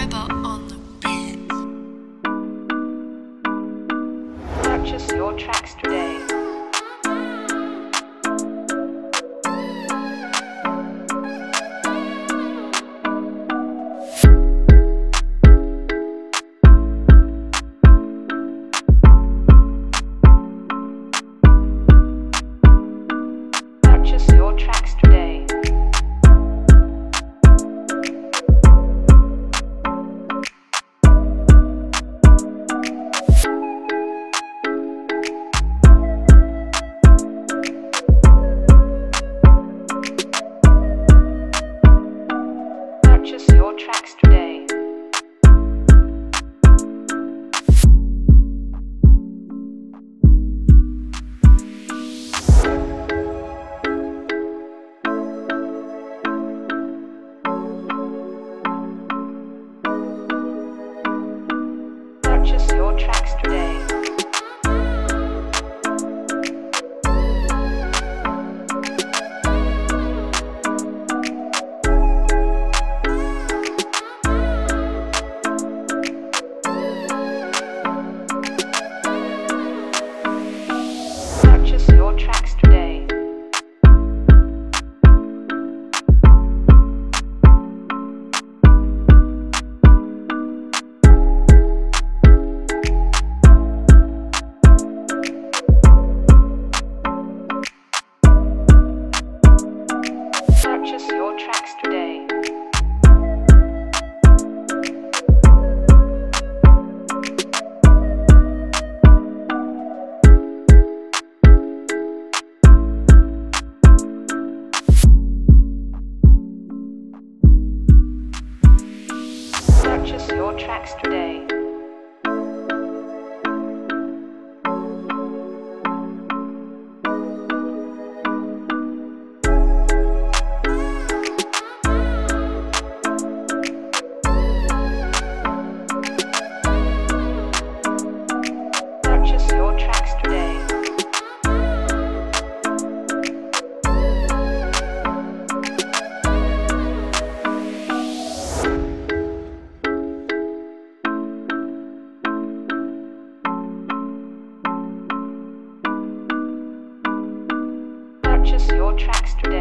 River on the beat. Purchase your tracks today. Purchase your tracks. extra. Tracks today. Tracks today.